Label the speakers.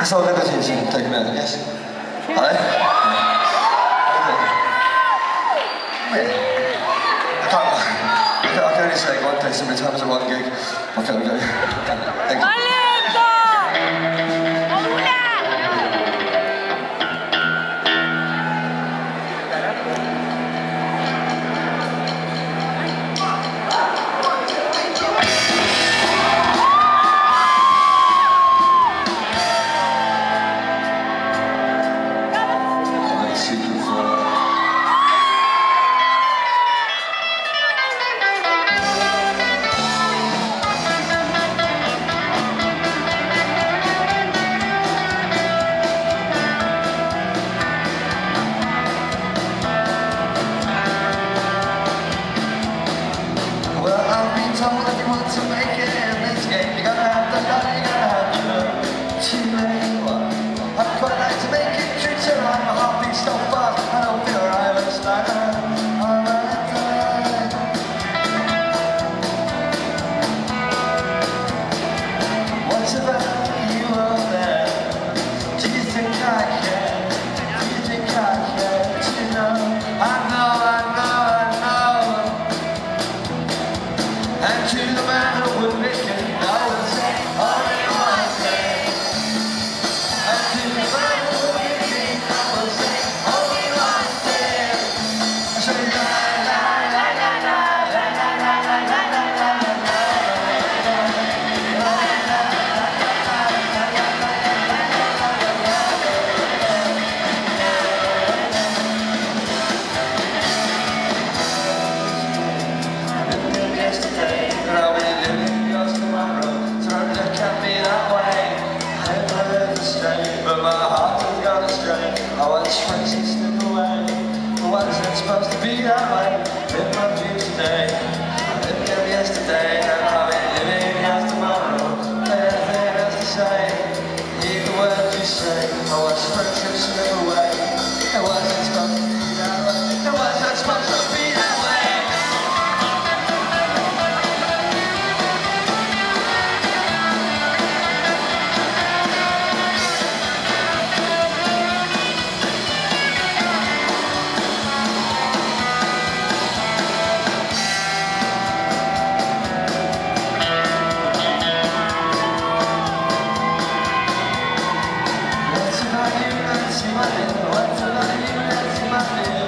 Speaker 1: So saw that as you take a minute, yes? Alright? Okay. I can I can only say one thing so many times in one gig. Okay, okay. Thank you. insanlar gibi was raised in a way It wasn't supposed to be that way. まれど私は言えしま